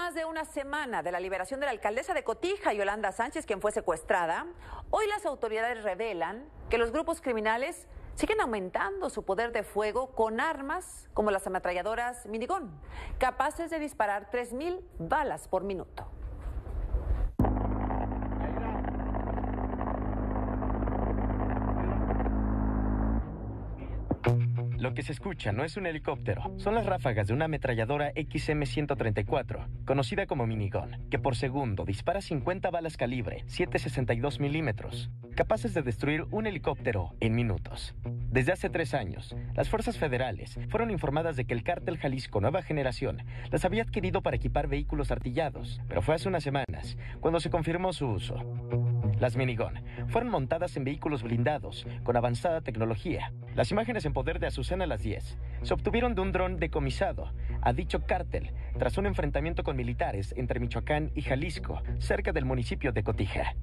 más de una semana de la liberación de la alcaldesa de Cotija, Yolanda Sánchez, quien fue secuestrada, hoy las autoridades revelan que los grupos criminales siguen aumentando su poder de fuego con armas como las ametralladoras Minigón, capaces de disparar 3.000 balas por minuto. Lo que se escucha no es un helicóptero, son las ráfagas de una ametralladora XM-134, conocida como Minigun, que por segundo dispara 50 balas calibre 7,62 milímetros, capaces de destruir un helicóptero en minutos. Desde hace tres años, las fuerzas federales fueron informadas de que el cártel Jalisco Nueva Generación las había adquirido para equipar vehículos artillados, pero fue hace unas semanas cuando se confirmó su uso. Las Minigun fueron montadas en vehículos blindados con avanzada tecnología. Las imágenes en poder de Azucena las 10 se obtuvieron de un dron decomisado a dicho cártel tras un enfrentamiento con militares entre Michoacán y Jalisco, cerca del municipio de Cotija.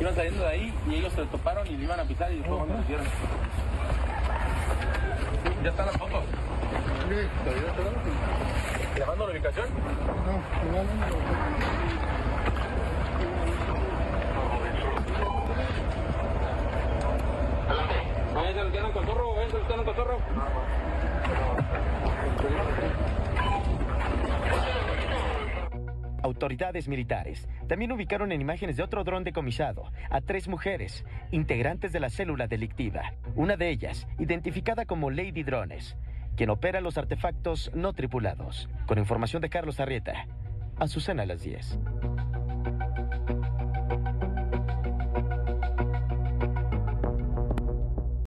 Iban saliendo de ahí y ellos se toparon y le iban a pisar y después cuando hicieron. Ya están las fotos. ¿Llamando la ubicación? No, no. Váyanse al con zorro, váyanse al con zorro. Autoridades militares también ubicaron en imágenes de otro dron decomisado a tres mujeres, integrantes de la célula delictiva. Una de ellas, identificada como Lady Drones, quien opera los artefactos no tripulados. Con información de Carlos Arrieta, Azucena a las 10.